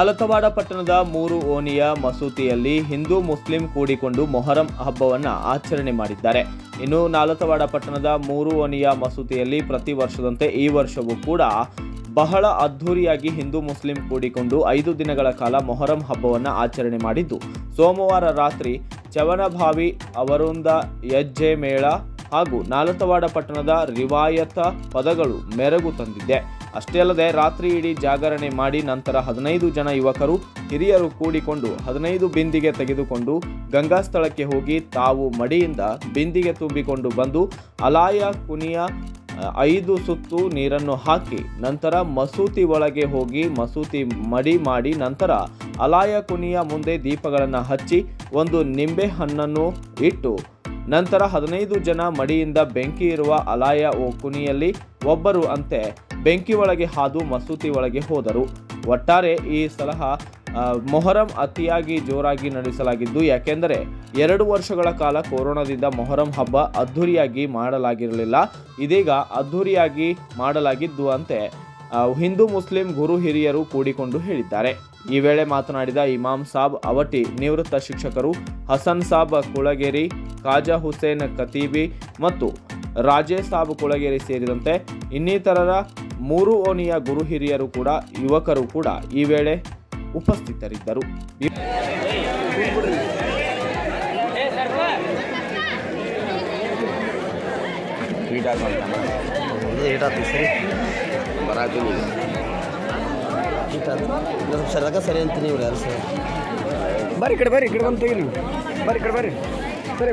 ಅಲತವಾಡ ಪಟ್ಟಣದ ಮೂರು ಓಣಿಯ ಮಸೂತಿಯಲ್ಲಿ ಹಿಂದೂ ಮುಸ್ಲಿಂ ಕೂಡಿಕೊಂಡು ಮೊಹರಂ ಹಬ್ಬವನ್ನು ಆಚರಣೆ ಮಾಡಿದ್ದಾರೆ. ಇನ್ನು ನಾಲತವಾಡ ಪಟ್ಟಣದ ಮೂರು ಓಣಿಯ ಮಸೂತಿಯಲ್ಲಿ ಪ್ರತಿ ವರ್ಷದಂತೆ ಈ ವರ್ಷವೂ ಕೂಡ ಬಹಳ ಅದ್ಧೂರಿಯಾಗಿ ಹಿಂದೂ ಮುಸ್ಲಿಂ ಕೂಡಿಕೊಂಡು ಐದು ದಿನಗಳ ಕಾಲ ಮೊಹರಂ ಹಬ್ಬವನ್ನು ಆಚರಣೆ ಮಾಡಿದ್ದು. ಸೋಮವಾರ ರಾತ್ರಿ ಚವನಭಾವಿ ಅವರುಂದ ಯಜ್ಜೆ ಮೇಳ ಹಾಗೂ ನಾಲತವಾಡ ಪಟ್ಟಣದ ರಿವಾಯತ ಪದಗಳು ಮೆರಗು ತಂದಿದೆ. ಅಷ್ಟೇ ಅಲ್ಲದೆ ರಾತ್ರಿ ಇಡೀ ಜಾಗರಣೆ ಮಾಡಿ ನಂತರ ಹದಿನೈದು ಜನ ಯುವಕರು, ಹಿರಿಯರು ಕೂಡಿಕೊಂಡು ಹದಿನೈದು ಬಿಂದಿಗೆ ತೆಗೆದುಕೊಂಡು ಗಂಗಾ ಸ್ಥಳಕ್ಕೆ ಹೋಗಿ ತಾವು ಮಡಿಯಿಂದ ಬಿಂದಿಗೆ ತುಂಬಿಕೊಂಡು ಬಂದು ಅಲಾಯ ಕುನಿಯ ಐದು ಸುತ್ತು ನೀರನ್ನು ಹಾಕಿ ನಂತರ ಮಸೂತಿ ಒಳಗೆ ಹೋಗಿ ಮಸೂತಿ ಮಡಿ ಮಾಡಿ ನಂತರ ಅಲಾಯ ಕುನಿಯ ಮುಂದೆ ದೀಪಗಳನ್ನು ಹಚ್ಚಿ ಒಂದು ನಿಂಬೆ ಹಣ್ಣನ್ನು ಇಟ್ಟು ನಂತರ ಹದಿನೈದು ಜನ ಮಡಿಯಿಂದ ಬೆಂಕಿ ಇರುವ ಅಲಾಯ ಓ ಕುನಿಯಲ್ಲಿ ಒಬ್ಬರು ಅಂತೆ ಬೆಂಕಿ ಒಳಗೆ ಹಾದು ಮಸೂತಿ ಒಳಗೆ ಹೋದರು. ಒಟ್ಟಾರೆ ಈ ಸಲಹ ಮೊಹರಂ ಅತಿಯಾಗಿ ಜೋರಾಗಿ ನಡೆಸಲಾಗಿದ್ದು, ಯಾಕೆಂದರೆ ಎರಡು ವರ್ಷಗಳ ಕಾಲ ಕೊರೋನಾದಿಂದ ಮೊಹರಂ ಹಬ್ಬ ಅದ್ಧೂರಿಯಾಗಿ ಮಾಡಲಾಗಿರಲಿಲ್ಲ. ಇದೀಗ ಅದ್ಧೂರಿಯಾಗಿ ಮಾಡಲಾಗಿದ್ದು ಅಂತೆ ಹಿಂದೂ ಮುಸ್ಲಿಂ ಗುರು ಹಿರಿಯರು ಕೂಡಿಕೊಂಡು ಹೇಳಿದ್ದಾರೆ. ಈ ವೇಳೆ ಮಾತನಾಡಿದ ಇಮಾಮ್ ಸಾಬ್ ಅವಟಿ, ನಿವೃತ್ತ ಶಿಕ್ಷಕರು ಹಸನ್ ಸಾಬ್ ಕುಳಗೇರಿ, ಖಾಜಾ ಹುಸೇನ್ ಕತೀಬಿ ಮತ್ತು ರಾಜೇ ಸಾಬ್ ಕುಳಗೇರಿ ಸೇರಿದಂತೆ ಇನ್ನಿತರರ ಮೂರು ಓಣಿಯ ಗುರು ಹಿರಿಯರು ಕೂಡ, ಯುವಕರು ಕೂಡ ಈ ವೇಳೆ ಉಪಸ್ಥಿತರಿದ್ದರು. ಸರಿ ಅಂತೀನಿ ಯಾರು ಸರ್ ಬರ್ರಿ ಕಡೆ ಬರ್ರಿ ಗಿಡ ಬಂದು ತೆಗೀರಿ ಬರ್ರಿ ಕಡೆ ಬರ್ರಿ ಸರಿ.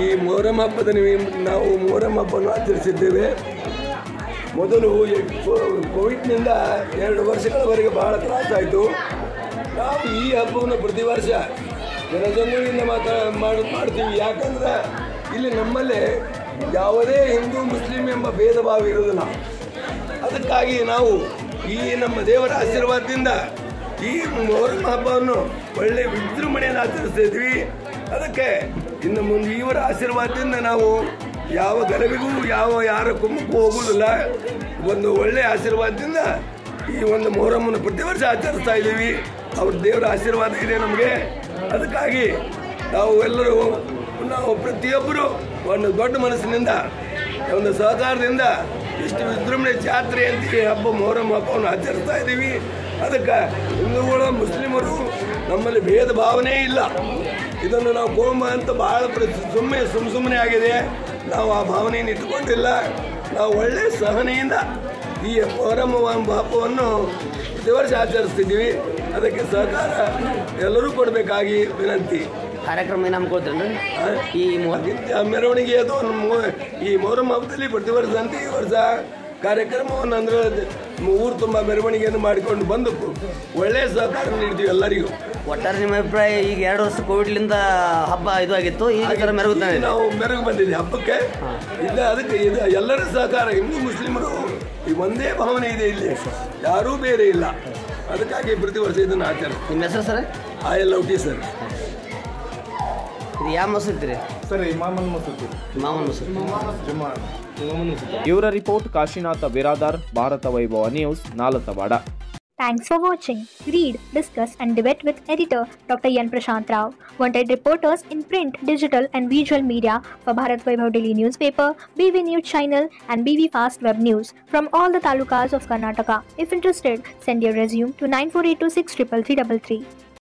ಈ ಮೊಹರಂ ಹಬ್ಬದ ನಾವು ಮೊಹರಂ ಹಬ್ಬವನ್ನು ಆಚರಿಸಿದ್ದೇವೆ. ಮೊದಲು ಕೋವಿಡ್ನಿಂದ ಎರಡು ವರ್ಷಗಳವರೆಗೆ ಬಹಳ ತ್ರಾಸಾಯಿತು. ನಾವು ಈ ಹಬ್ಬವನ್ನು ಪ್ರತಿ ವರ್ಷ ಜನಜಂಗುಳಿಯಿಂದ ಮಾತಾ ಮಾಡಿ, ಮಾಡ್ತೀವಿ. ಯಾಕಂದ್ರೆ ಇಲ್ಲಿ ನಮ್ಮಲ್ಲಿ ಯಾವುದೇ ಹಿಂದೂ, ಮುಸ್ಲಿಂ ಎಂಬ ಭೇದ ಭಾವ ಇರೋದಿಲ್ಲ. ಅದಕ್ಕಾಗಿ ನಾವು ಈ ನಮ್ಮ ದೇವರ ಆಶೀರ್ವಾದದಿಂದ ಈ ಮೊಹರಂ ಹಬ್ಬವನ್ನು ಒಳ್ಳೆ ವಿಜೃಂಭಣೆಯನ್ನು ಆಚರಿಸ್ತಿದ್ವಿ ಅದಕ್ಕೆ ಇನ್ನು ಮುಂದೆ ಇವರ ಆಶೀರ್ವಾದದಿಂದ ನಾವು ಯಾವ ಗಲಭೆಗೂ ಯಾವ ಯಾರ ಕುಮ್ಮಕ್ಕೂ ಹೋಗುವುದಿಲ್ಲ. ಒಂದು ಒಳ್ಳೆಯ ಆಶೀರ್ವಾದದಿಂದ ಈ ಒಂದು ಮೊಹರಮ್ಮನ್ನು ಪ್ರತಿ ವರ್ಷ ಆಚರಿಸ್ತಾ ಇದ್ದೀವಿ. ಅವ್ರ ದೇವರ ಆಶೀರ್ವಾದ ಇದೆ ನಮಗೆ. ಅದಕ್ಕಾಗಿ ನಾವು ಎಲ್ಲರೂ ನಾವು ಪ್ರತಿಯೊಬ್ಬರು ಒಂದು ದೊಡ್ಡ ಮನಸ್ಸಿನಿಂದ, ಒಂದು ಸಹಕಾರದಿಂದ ಇಷ್ಟು ವಿಜೃಂಭಣೆ ಜಾತ್ರೆ ಅಂತ ಈ ಹಬ್ಬ ಮೊಹರಂ ಹಬ್ಬವನ್ನು ಆಚರಿಸ್ತಾ ಇದ್ದೀವಿ. ಅದಕ್ಕೆ ಹಿಂದೂಗಳು ಮುಸ್ಲಿಮರು ನಮ್ಮಲ್ಲಿ ಭೇದ ಭಾವನೆ ಇಲ್ಲ. ಇದನ್ನು ನಾವು ಕೋಮ ಅಂತ ಭಾಳ ಬಹಳ ಸುಮ್ಮನೆ ಸುಮ್ಮ ಸುಮ್ಮನೆ ಆಗಿದೆ. ನಾವು ಆ ಭಾವನೆಯನ್ನು ಇಟ್ಟುಕೊಂಡಿಲ್ಲ. ನಾವು ಒಳ್ಳೆಯ ಸಹನೆಯಿಂದ ಈ ಮೊಹರಂ ಹಬ್ಬವನ್ನು ಪ್ರತಿ ವರ್ಷ ಆಚರಿಸ್ತಿದ್ದೀವಿ. ಅದಕ್ಕೆ ಸಹಕಾರ ಎಲ್ಲರೂ ಕೊಡಬೇಕಾಗಿ ವಿನಂತಿ. ಕಾರ್ಯಕ್ರಮ ಏನು ಹಮ್ಮಿಕೊಳ್ತೀರಿ ಈ ಮೆರವಣಿಗೆ ಅದು ಈ ಮೊಹರಂ ಹಬ್ಬದಲ್ಲಿ ಪ್ರತಿ ವರ್ಷ ಅಂತ ಈ ವರ್ಷ ಕಾರ್ಯಕ್ರಮವನ್ನು ಅಂದ್ರೆ ಊರು ತುಂಬ ಮೆರವಣಿಗೆಯನ್ನು ಮಾಡಿಕೊಂಡು ಬಂದು ಒಳ್ಳೆಯ ಸಹಕಾರ ನೀಡ್ತೀವಿ ಎಲ್ಲರಿಗೂ. ಒಟ್ಟಾರೆ ನಿಮ್ಮ ಅಭಿಪ್ರಾಯ ಈಗ ಎರಡು ವರ್ಷ ಕೋವಿಡ್ಲಿಂದ ಹಬ್ಬ ಇದು ಆಗಿತ್ತು ಈಗ ಈ ಥರ ಮೆರಗುತ್ತಾನೆ ನಾವು ಮೆರಗು ಬಂದಿದ್ದೀವಿ ಹಬ್ಬಕ್ಕೆ. ಇಲ್ಲ ಅದಕ್ಕೆ ಇದು ಎಲ್ಲರ ಸಹಕಾರ ಹಿಂದೂ ಮುಸ್ಲಿಮರು ಈ ಒಂದೇ ಭಾವನೆ ಇದೆ ಇಲ್ಲಿ. ಯಾರೂ ಬೇರೆ ಇಲ್ಲ. ಅದಕ್ಕಾಗಿ ಪ್ರತಿ ವರ್ಷ ಇದನ್ನು ಆಚರಣೆ. ನಿಮ್ಮ ಹೆಸರು sir? I L T sir. ಇದು ಯಾವ ಮಸೂತಿ ರೀ ಸರ್ ಇಮಾಮನ್ ಮಸೂತಿ ಮಾಮನ್ ಮಸೂತಿ ಜುಮ್ಮಾ గమనించారు bureau report Kashinath Viradar Bharat Vaibhav news Thanks for watching. Read, discuss, and debate with editor Dr. Yan Prashant Rao. Wanted reporters in print, digital, and visual media for Bharat Vaibhav Daily Newspaper, BV News Channel, and BV Fast Web News from all the talukas of Karnataka. If interested, send your resume to 9482633333.